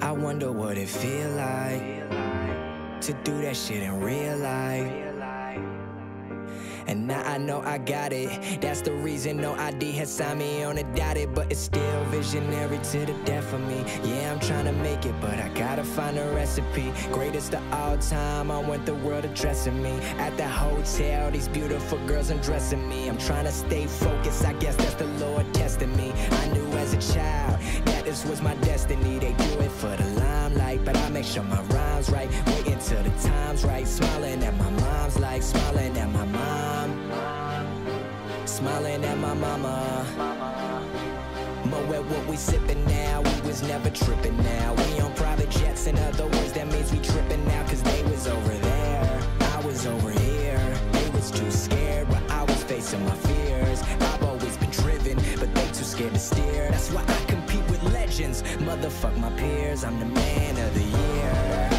I wonder what it feel like to do that shit in real life. And now I know I got it. That's the reason no ID has signed me on a dotted, but it's still visionary to the death of me. Yeah, I'm trying to make it, but I gotta find a recipe. Greatest of all time, I want the world addressing me. At the hotel, these beautiful girls undressing me. I'm trying to stay focused, I guess that's the Lord testing me. I knew as a child that this was my destiny. They do it for the limelight, but I make sure my rhymes right. Waiting till the time's right, smiling Smiling at my mama. Mo at what we sipping now, we was never tripping now. We on private jets, in other words, that means we tripping now. Cause they was over there, I was over here. They was too scared, but I was facing my fears. I've always been driven, but they too scared to steer. That's why I compete with legends. Motherfuck my peers, I'm the man of the year.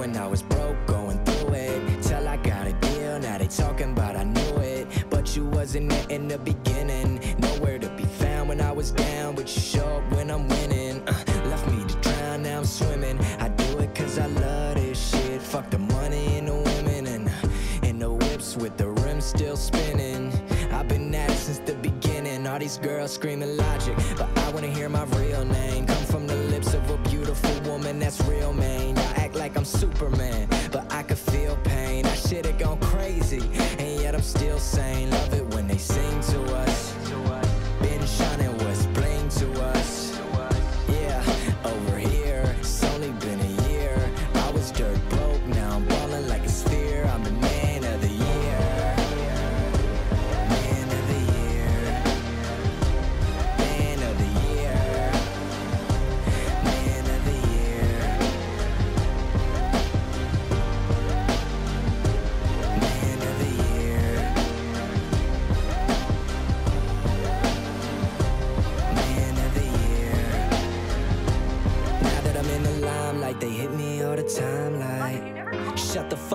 When I was broke, going through it. Till I got a deal, now they talking about I knew it. But you wasn't there in the beginning. Nowhere to be found when I was down, but you show up when I'm winning. Uh, left me to drown, now I'm swimming. I do it cause I love this shit. Fuck the money and the women and, and the whips with the rims still spinning. I've been at it since the beginning. All these girls screaming logic, but I wanna hear my real name come from the lips of a beautiful woman that's real, man. Like I'm Superman, but I could feel pain. I should've gone crazy, and yet I'm still sane. Love it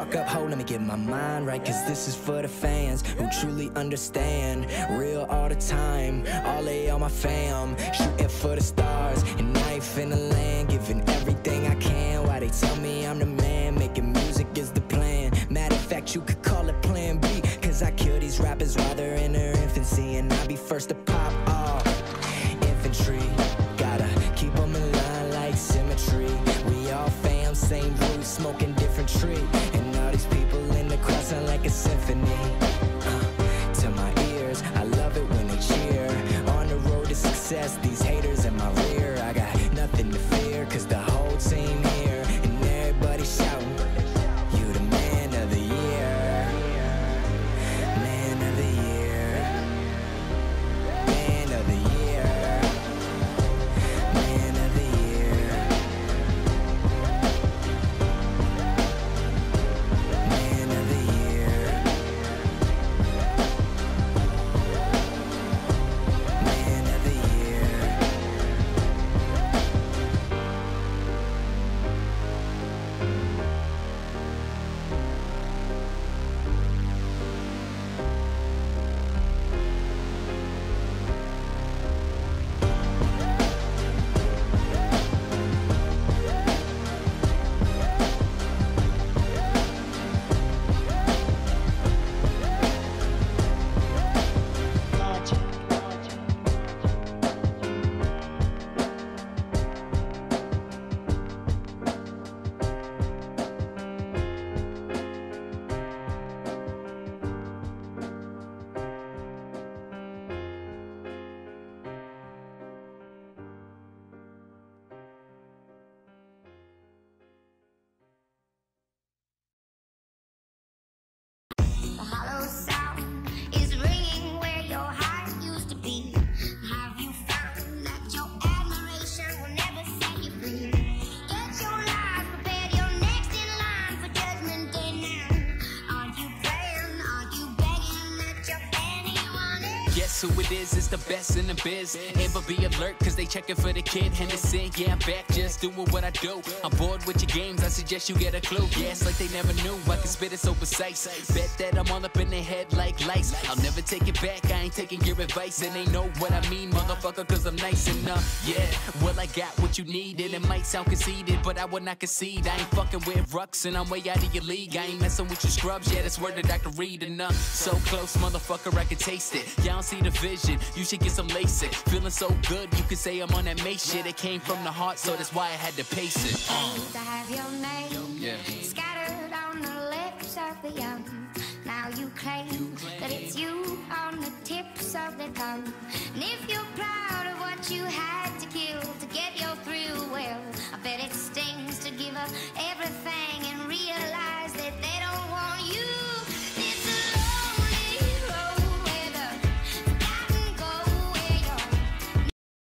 fuck up, ho, let me get my mind right Cause this is for the fans who truly understand Real all the time, all A on my fam Shooting for the stars, and knife in the land Giving everything I can Why they tell me I'm the man Making music is the plan Matter of fact, you could call it plan B Cause I kill these rappers while they're in their infancy And I be first to pop off infantry. Gotta keep 'em in line like symmetry. We all fam, same roots, smoking different tree. Road to guess who it is? It's the best in the biz. Amber, be alert, cause they checking for the kid. Henderson, yeah, I'm back, just doing what I do. I'm bored with your games, I suggest you get a clue. Yeah, like they never knew. I can spit it so precise. Bet that I'm all up in their head like lights. I'll never take it back, I ain't taking your advice. And they know what I mean, motherfucker, cause I'm nice enough. Yeah, well, I got what you needed. It might sound conceited, but I will not concede. I ain't fucking with rucks, and I'm way out of your league. I ain't messing with your scrubs, yeah, that's word that I can read enough. So close, motherfucker, I can taste it. See the vision, you should get some LASIK. Feeling so good, you can say I'm on that May shit. It came from the heart, so that's why I had to pace it. Uh. to have your name Yeah. scattered on the lips of the young. Now you claim that it's you on the tips of the tongue. And if you're proud of what you.